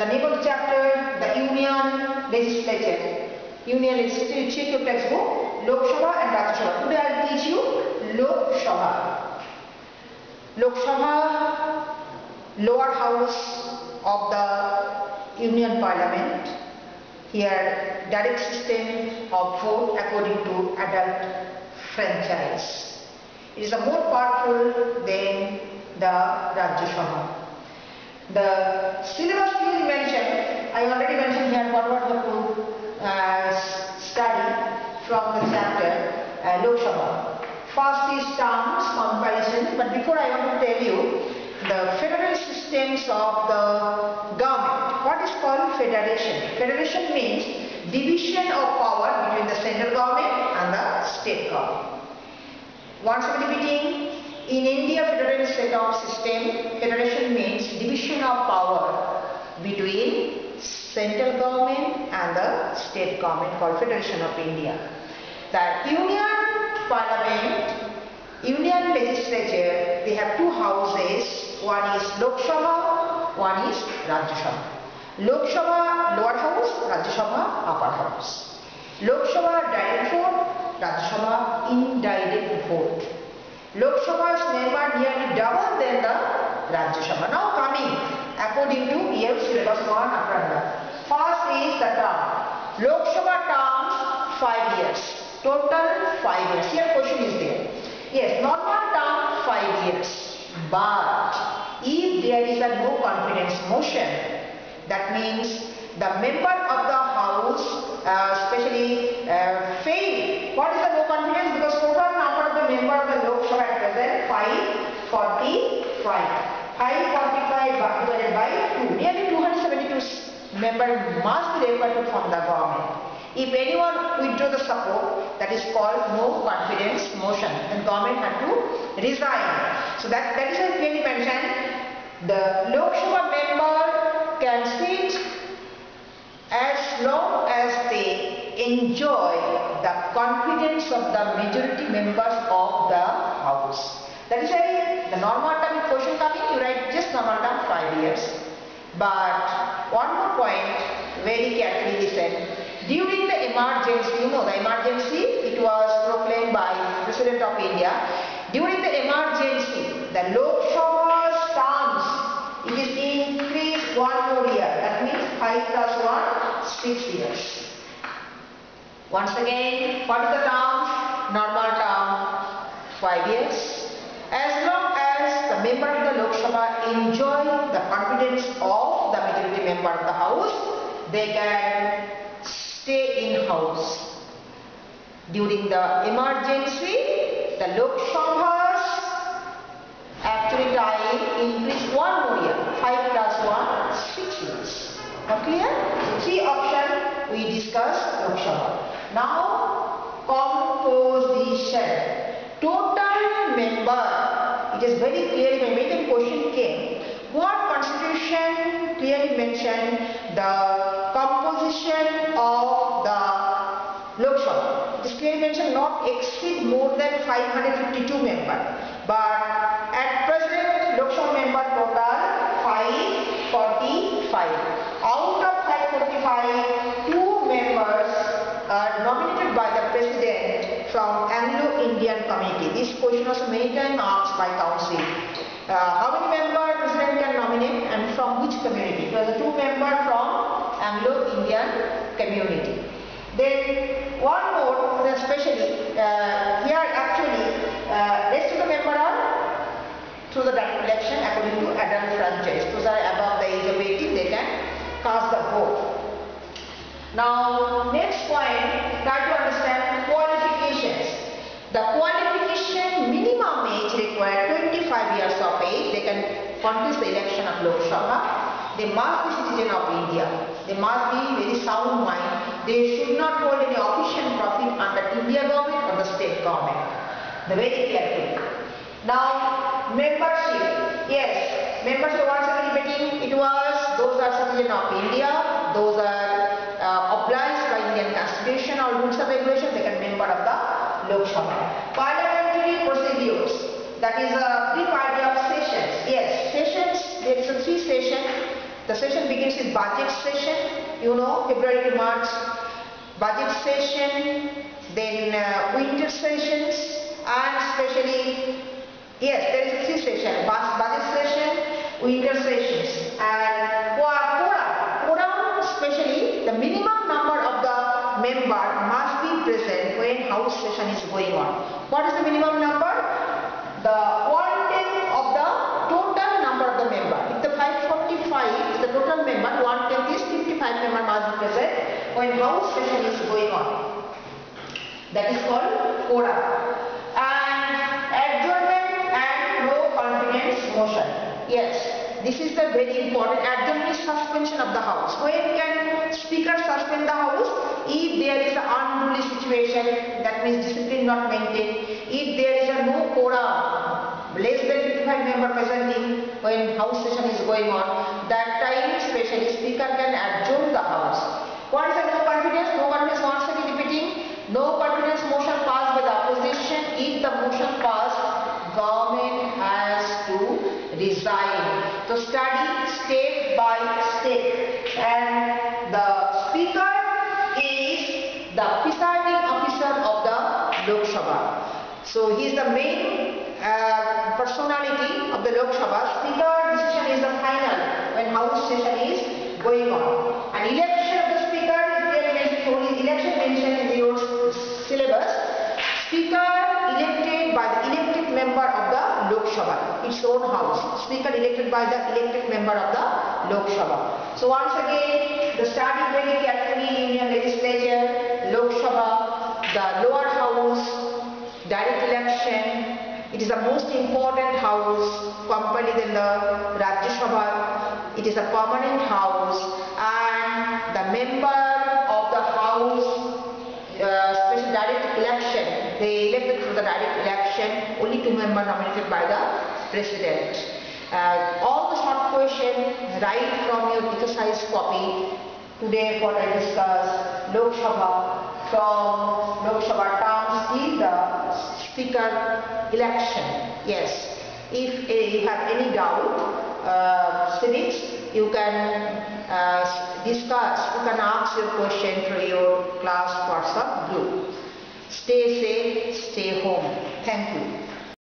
The name chapter, the Union Legislature. Union Legislature, check your textbook, Lok Sabha and Rajya Sabha. Today I will teach you Lok Sabha. Lok Sabha, lower house of the Union Parliament. Here direct system of vote according to adult franchise. It is a more powerful than the Rajya Sabha. The syllabus clearly mentioned, I already mentioned here what you have to uh, study from the chapter uh, Lok Sabha. First is terms comparison, but before I want to tell you the federal systems of the government. What is called federation? Federation means division of power between the central government and the state government. Once again repeating, in India federal set of system, of power between central government and the state government called Federation of India. The Union Parliament, Union Legislature, they have two houses, one is Lok Sabha, one is Rajya Sabha. Lok Sabha lower house, Rajya Sabha upper house. Lok Sabha direct vote, Rajya Sabha indirect vote. Lok Sabha's member nearly double than the Rajya Sabha. Now coming according to syllabus 1 after. First is the term. Lok Sabha terms 5 years. Total 5 years. Here question is there. Yes, normal term 5 years. But if there is a no confidence motion, that means the member of the house uh, especially uh, fail. What is the no confidence? Because total number of the member of the Lok Sabha at present 545. 545 divided by 2. Nearly 272 member must be required from the government. If anyone withdraw the support, that is called no confidence motion. Then government had to resign. So that, that is clearly mentioned. The Lok Sabha member can sit as long as they enjoy the confidence of the majority members of the house. That is why the normal term question coming, you write just normal term 5 years. But one more point, very carefully listen. During the emergency, you know the emergency, it was proclaimed by President of India. During the emergency, the Lok Sabha's terms, it is increased one more year. That means 5 plus 1, 6 years. Once again, what is the term? Normal term, 5 years. As member of the Lok Sabha enjoy the confidence of the majority member of the house, they can stay in house. During the emergency, the Lok Sabha's actually time increased one more year, 5 plus 1, 6 years. Clear? Three option we discussed Lok Sabha. Now composition. Total member, it is very clearly when many question came, what constitution clearly mentioned the composition of the Lok Sabha. It is clearly mentioned not exceed more than 552 members. But at present Lok Sabha member total 545. Out of 545, two members are nominated by the president from Anglo-Indian community. This question was many times asked by council. Uh, how many members president can nominate and from which community? It was a two member from Anglo-Indian community. Then one more, especially uh, here actually uh, rest of the member are through the direct election according to adult franchise. Those are above the age of 18, they can cast the vote. Now, next point, try to understand qualifications. The qualification minimum age required 25 years of age. They can contest the election of Lok Sabha. They must be citizen of India. They must be very sound mind. They should not hold any official profit under India government or the state government. The very careful. Now, membership. Yes, membership again repeating, it was those are citizen of India, those are uh, obliged by Indian constitution or rules and regulations, they can be member of the Lok Sabha. Parliamentary procedures, that is a brief idea of sessions. Yes, sessions, there is a three session. The session begins with budget session, you know, February to March, budget session, then uh, winter sessions, and especially, yes, there is three session, bus- budget session, winter sessions, and quorum, quorum, especially the minimum number of the member must be present when house session is going on. What is the minimum number? The house session is going on. That is called quorum. And adjournment and no confidence motion. Yes, this is the very important. Adjournment is suspension of the house. When can speaker suspend the house? If there is an unruly situation, that means discipline not maintained. If there is a no quorum, less than 55 member presenting when house session is going on, that time especially speaker can adjourn the house. What is the no confidence? No confidence again repeating. No confidence motion passed by the opposition. If the motion passed, government has to resign. So study step by step. And the speaker is the presiding officer of the Lok Sabha. So he is the main uh, personality of the Lok Sabha. Speaker decision is the final when house session is going on. And election mentioned in your syllabus. Speaker elected by the elected member of the Lok Sabha, its own house. Speaker elected by the elected member of the Lok Sabha. So once again, the study very carefully Union Legislature, Lok Sabha, the lower house, direct election. It is the most important house compared than the members nominated by the president. Uh, all the short question, write from your exercise copy. Today what I discuss Lok Sabha, from Lok Sabha terms is the speaker election. Yes. If uh, you have any doubt, uh, civics, you can uh, discuss, you can ask your question through your class WhatsApp group. Stay safe, stay home. Thank you.